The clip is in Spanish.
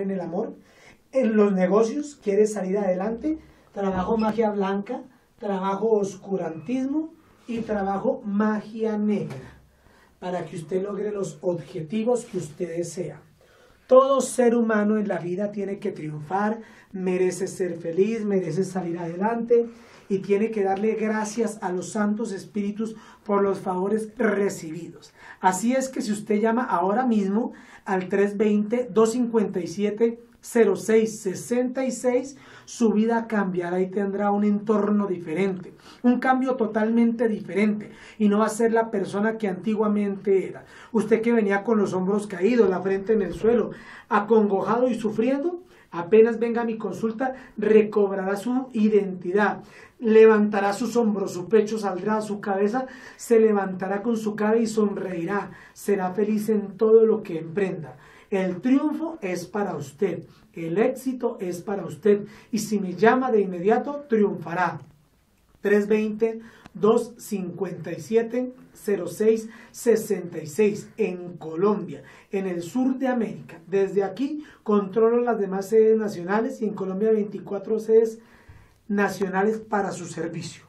en el amor, en los negocios, quiere salir adelante, trabajo magia blanca, trabajo oscurantismo y trabajo magia negra para que usted logre los objetivos que usted desea. Todo ser humano en la vida tiene que triunfar, merece ser feliz, merece salir adelante y tiene que darle gracias a los santos espíritus por los favores recibidos. Así es que si usted llama ahora mismo al 320-257 0666, su vida cambiará y tendrá un entorno diferente, un cambio totalmente diferente y no va a ser la persona que antiguamente era. Usted que venía con los hombros caídos, la frente en el suelo, acongojado y sufriendo, apenas venga a mi consulta, recobrará su identidad, levantará sus hombros, su pecho saldrá, su cabeza se levantará con su cara y sonreirá, será feliz en todo lo que emprenda. El triunfo es para usted, el éxito es para usted y si me llama de inmediato, triunfará. 320 257 0666 en Colombia, en el sur de América. Desde aquí controlo las demás sedes nacionales y en Colombia 24 sedes nacionales para su servicio.